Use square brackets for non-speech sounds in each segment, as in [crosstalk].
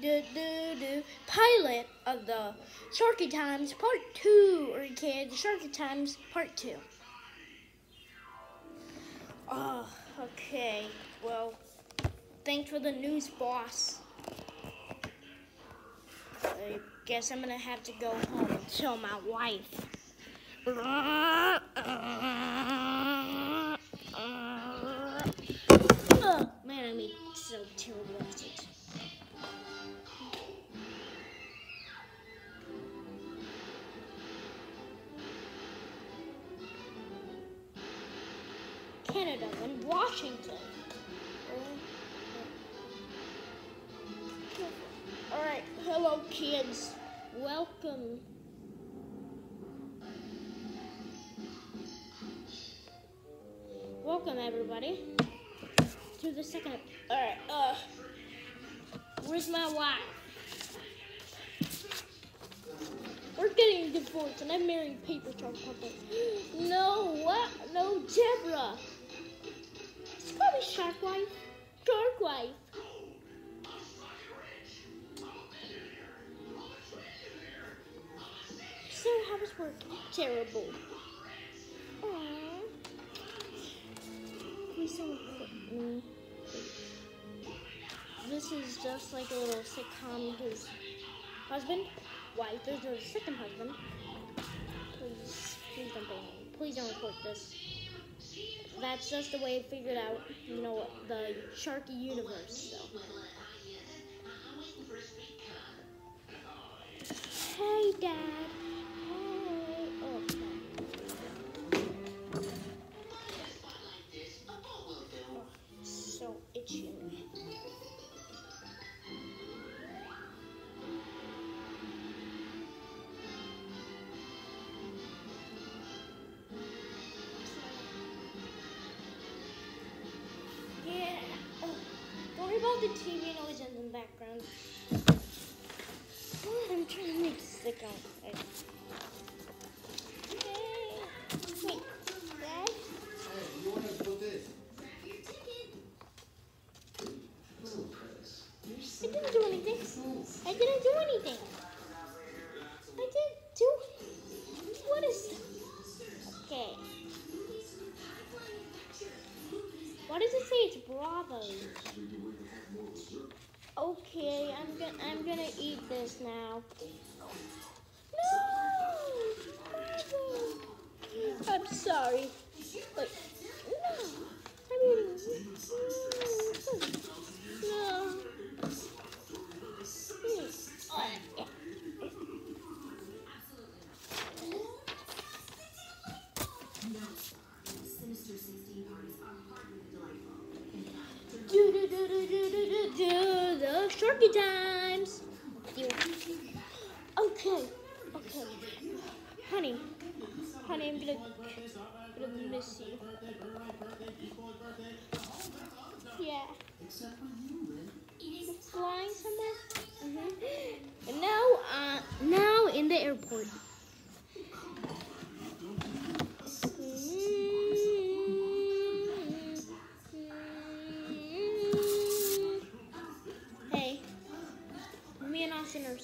do do do pilot of the Sharky Times Part Two, or kids, Sharky Times Part Two. Oh, okay. Well, thanks for the news, boss. I guess I'm gonna have to go home and tell my wife. Oh, man, I made so terrible. Canada and Washington. Alright, hello kids. Welcome. Welcome everybody to the second. Alright, uh, where's my wife? We're getting divorced and I'm marrying Paper Shark Puppet. [gasps] No, what? No, Deborah. It's probably Shark Wife. Shark Wife. So how was work? Terrible. Aww. Please don't me. This is just like a little sitcom his husband, wife, there's a second husband. Please, please don't me. Please don't report this. That's just the way it figured out, you know, the Sharky universe. So. Hey, Dad. The TV noise in the background. Oh, I'm trying to make it. Yay. Wait, Dad? Hey, you want to put this? I didn't do anything. I didn't do anything. I didn't do. What is? Okay. Why does it say it's Bravo? Okay, I'm gonna I'm gonna eat this now. No. I'm sorry, no, I'm eating. No. Do do do do do the Sharky times. Okay, okay, honey, honey, I'm gonna, gonna miss you.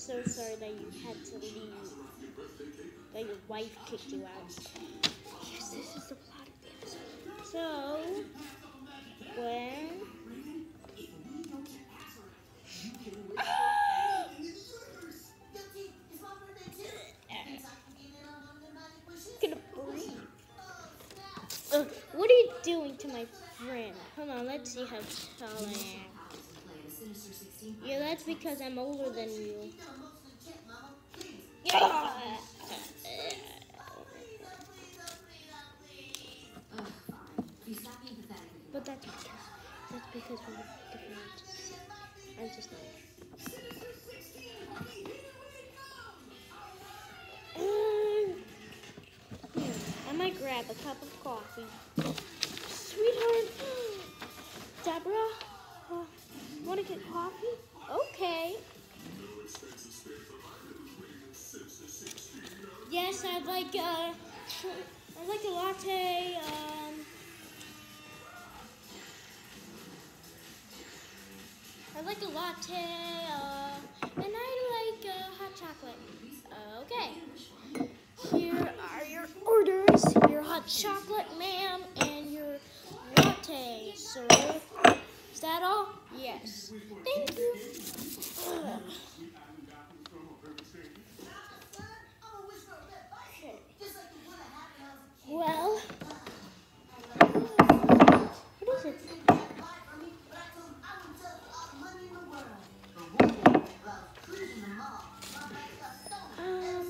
So sorry that you had to leave. That your wife kicked you out. Yes, this is the plot of the episode. So, when gonna breathe. Uh, what are you doing to my friend? Hold on, let's see how tall I am. Yeah, that's because I'm older than you. Yeah. [laughs] But that's because that's because we're different. I'm just not. Um, here, I might grab a cup of coffee. Sweetheart, [gasps] Deborah, Want to get coffee? Okay. Yes, I'd like uh, a, I'd like a latte. Um, I'd like a latte, uh, and I'd like a hot chocolate. Okay. Here are your orders. Your hot chocolate, ma'am, and your latte, sir. That all yes. Thank you. Well, what is it? Um,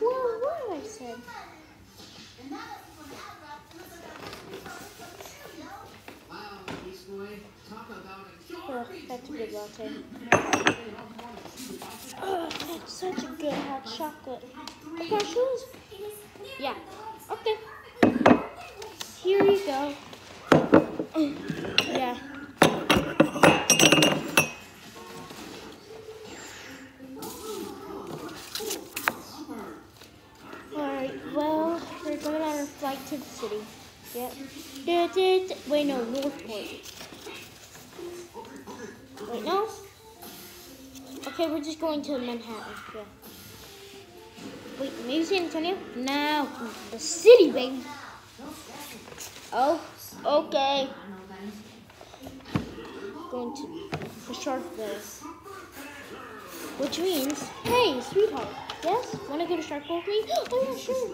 well, what have I said? A Oh, that's a such a good hot chocolate. My shoes? Yeah. Okay. Here you go. Yeah. Alright, well, we're going on our flight to the city. Yep. Wait, no, Northport. Wait, no? Okay, we're just going to Manhattan. Yeah. Wait, maybe San Antonio? No, the city, baby. Oh, okay. Going to the Sharkville. Which means, hey, sweetheart. Yes? Want to go to Sharkville with me? Oh, yeah, sure.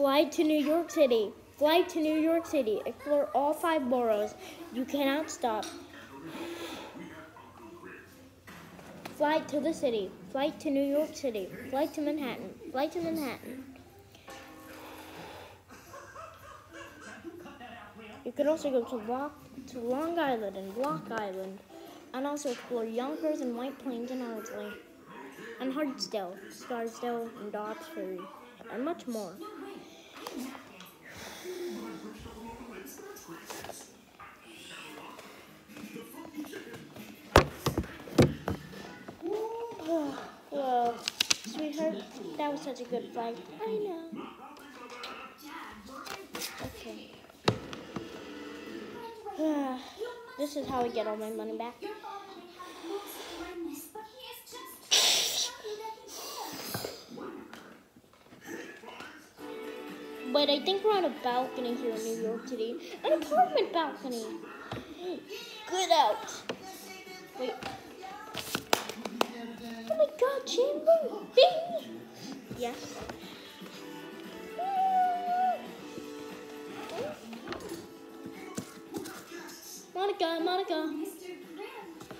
Fly to New York City. Fly to New York City. Explore all five boroughs. You cannot stop. Flight to the city. Flight to New York City. Flight to Manhattan. Flight to Manhattan. You could also go to Lock, to Long Island and Block Island, and also explore Yonkers and White Plains and Ardsley, and Hartsdale, Scarsdale, and Dobbs Ferry, and much more. Was such a good flight. I know. Okay. [sighs] this is how I get all my money back. But I think we're on a balcony here in New York City. An apartment balcony. Good out. Wait. Oh my god, Chandler! Bing! Yes. Monica, Monica.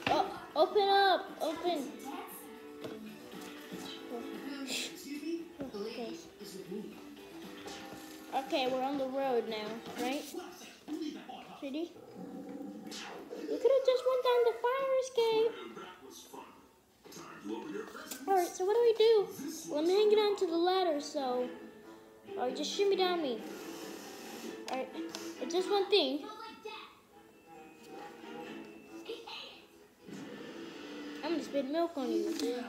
Oh, open up, open. Okay. Okay, we're on the road now, right? Ready? We could have just went down the fire escape. Alright, so what do we do? Well, I'm hanging on so... Alright, just shimmy down me. Alright, just one thing. I'm gonna spit milk on you.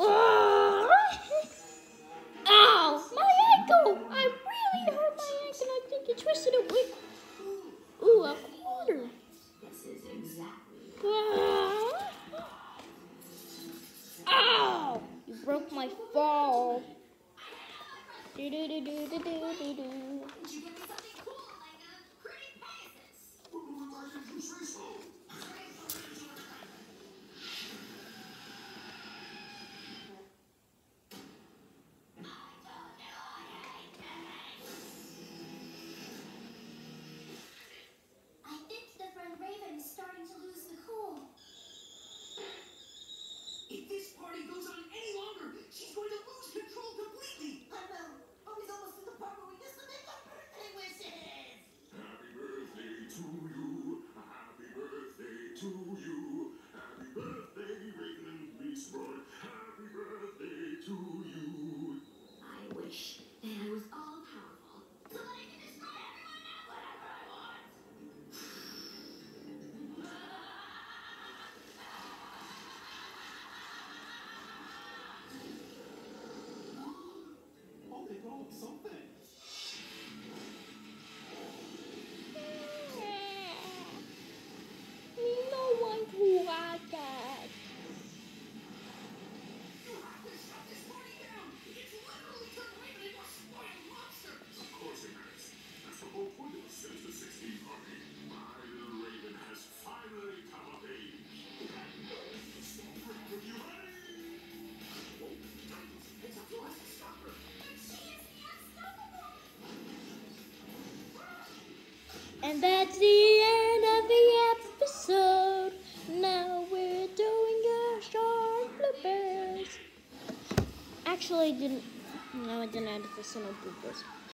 Ah! são And that's the end of the episode. Now we're doing a short bloopers. Actually, I didn't. No, I didn't add the on bloopers.